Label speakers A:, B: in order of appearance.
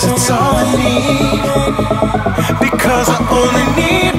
A: Cause it's all I need. Because I only need.